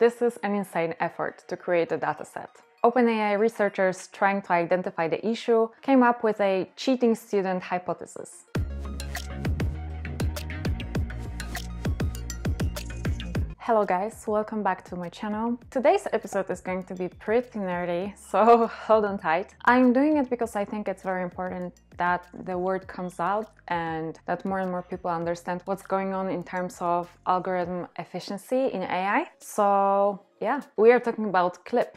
This is an insane effort to create a dataset. OpenAI researchers trying to identify the issue came up with a cheating student hypothesis. Hello guys, welcome back to my channel. Today's episode is going to be pretty nerdy, so hold on tight. I'm doing it because I think it's very important that the word comes out and that more and more people understand what's going on in terms of algorithm efficiency in AI. So yeah, we are talking about CLIP.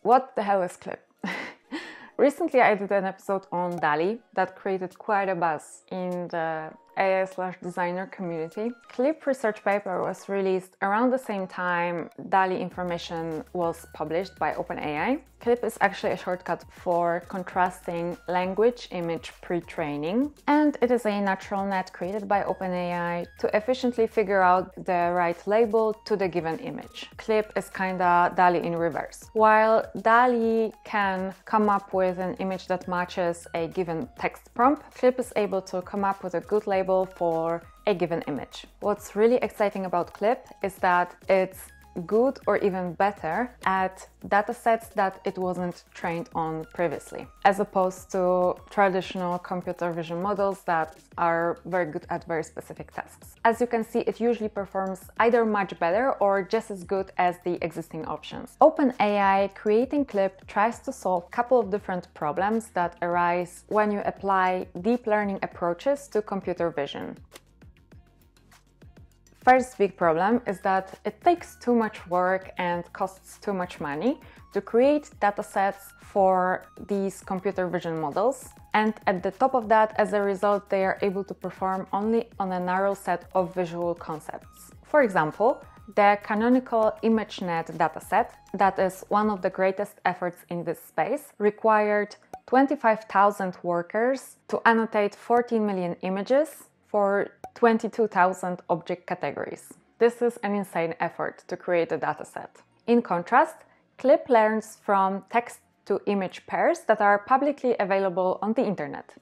What the hell is CLIP? Recently I did an episode on DALL-E that created quite a buzz in the AI slash designer community. CLIP research paper was released around the same time DALL-E information was published by OpenAI. CLIP is actually a shortcut for contrastive language image pre-training and it is a neural net created by OpenAI to efficiently figure out the right label to the given image. CLIP is kinda DALL-E in reverse. While DALL-E can come up with an image that matches a given text prompt, CLIP is able to come up with a good label for a given image. What's really exciting about CLIP is that it's good or even better at datasets that it wasn't trained on previously, as opposed to traditional computer vision models that are very good at very specific tasks. As you can see, it usually performs either much better or just as good as the existing options. OpenAI creating CLIP tries to solve a couple of different problems that arise when you apply deep learning approaches to computer vision. First big problem is that it takes too much work and costs too much money to create datasets for these computer vision models. And at the top of that, as a result, they are able to perform only on a narrow set of visual concepts. For example, the canonical ImageNet dataset, that is one of the greatest efforts in this space, required 25,000 workers to annotate 14 million images for 22,000 object categories. This is an insane effort to create a dataset. In contrast, CLIP learns from text to image pairs that are publicly available on the internet.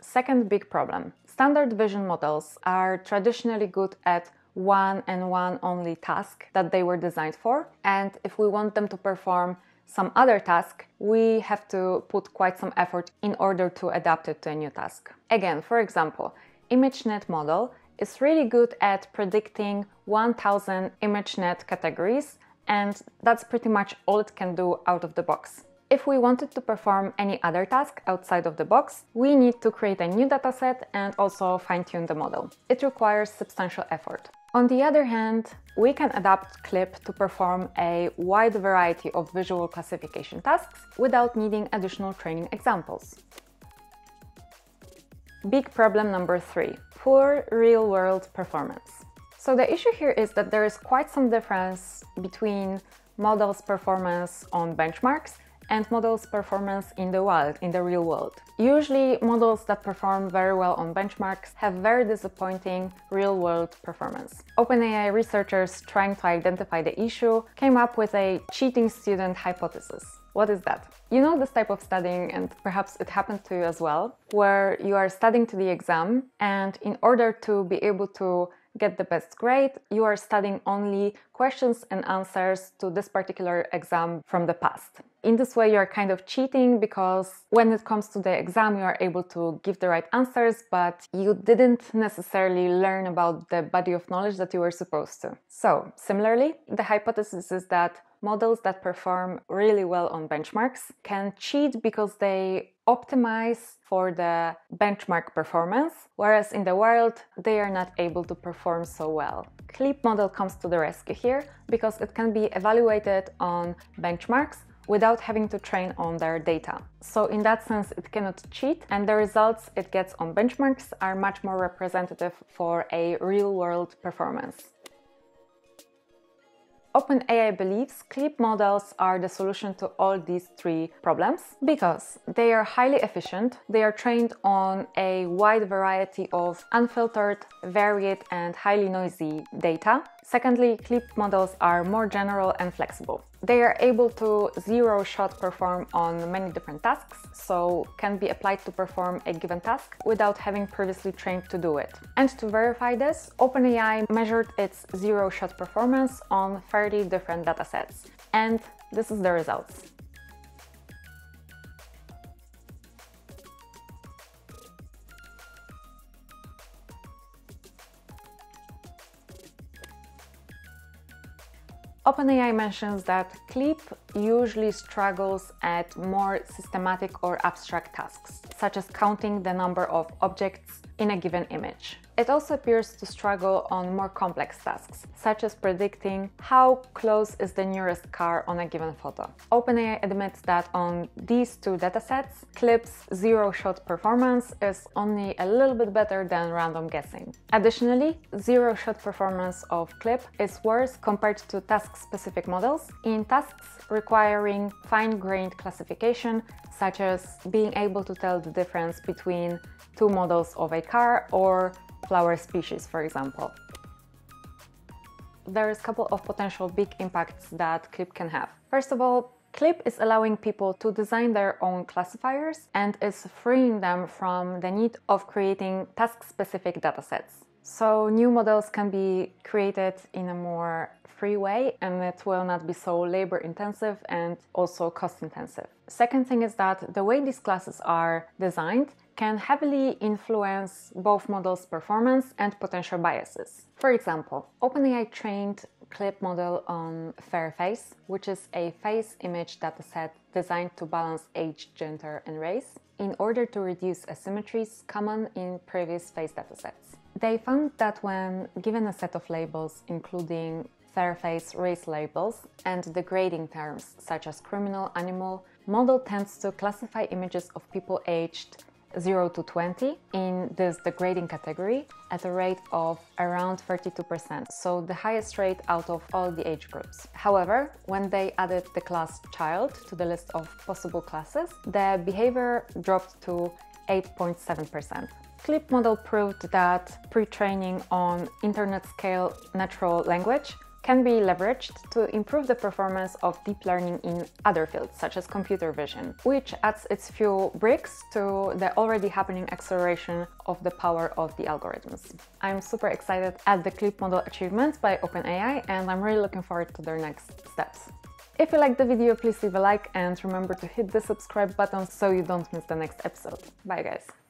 Second big problem. Standard vision models are traditionally good at one and one only task that they were designed for, and if we want them to perform some other task, we have to put quite some effort in order to adapt it to a new task. Again, for example, ImageNet model is really good at predicting 1000 ImageNet categories and that's pretty much all it can do out of the box. If we wanted to perform any other task outside of the box, we need to create a new dataset and also fine-tune the model. It requires substantial effort. On the other hand, we can adapt CLIP to perform a wide variety of visual classification tasks without needing additional training examples. Big problem number three, poor real-world performance. So the issue here is that there is quite some difference between models' performance on benchmarks and models' performance in the wild, in the real world. Usually, models that perform very well on benchmarks have very disappointing real-world performance. OpenAI researchers trying to identify the issue came up with a cheating student hypothesis. What is that? You know this type of studying, and perhaps it happened to you as well, where you are studying to the exam, and in order to be able to get the best grade, you are studying only questions and answers to this particular exam from the past. In this way, you're kind of cheating because when it comes to the exam, you are able to give the right answers, but you didn't necessarily learn about the body of knowledge that you were supposed to. So, similarly, the hypothesis is that models that perform really well on benchmarks can cheat because they optimize for the benchmark performance, whereas in the wild they are not able to perform so well. CLIP model comes to the rescue here because it can be evaluated on benchmarks without having to train on their data. So in that sense, it cannot cheat and the results it gets on benchmarks are much more representative for a real-world performance. OpenAI believes CLIP models are the solution to all these three problems because they are highly efficient, they are trained on a wide variety of unfiltered, varied, and highly noisy data. Secondly, Clip models are more general and flexible. They are able to zero-shot perform on many different tasks, so can be applied to perform a given task without having previously trained to do it. And to verify this, OpenAI measured its zero-shot performance on 30 different datasets. And this is the results. OpenAI mentions that Clip usually struggles at more systematic or abstract tasks, such as counting the number of objects in a given image. It also appears to struggle on more complex tasks, such as predicting how close is the nearest car on a given photo. OpenAI admits that on these two datasets, Clip's zero-shot performance is only a little bit better than random guessing. Additionally, zero-shot performance of Clip is worse compared to task-specific models in tasks requiring fine-grained classification, such as being able to tell the difference between two models of a car or flower species, for example. There is a couple of potential big impacts that Clip can have. First of all, Clip is allowing people to design their own classifiers and is freeing them from the need of creating task-specific datasets. So new models can be created in a more free way and it will not be so labor intensive and also cost intensive. Second thing is that the way these classes are designed can heavily influence both models' performance and potential biases. For example, OpenAI trained Clip model on Fairface, which is a face image dataset designed to balance age, gender, and race in order to reduce asymmetries common in previous face datasets. They found that when given a set of labels including Fairface race labels and degrading terms such as criminal, animal, model tends to classify images of people aged 0 to 20 in this degrading category at a rate of around 32%, so the highest rate out of all the age groups. However, when they added the class child to the list of possible classes, the behavior dropped to 8.7%. Clip model proved that pre-training on internet scale natural language can be leveraged to improve the performance of deep learning in other fields, such as computer vision, which adds its few bricks to the already happening acceleration of the power of the algorithms. I'm super excited at the Clip model achievements by OpenAI, and I'm really looking forward to their next steps. If you liked the video, please leave a like and remember to hit the subscribe button so you don't miss the next episode. Bye guys!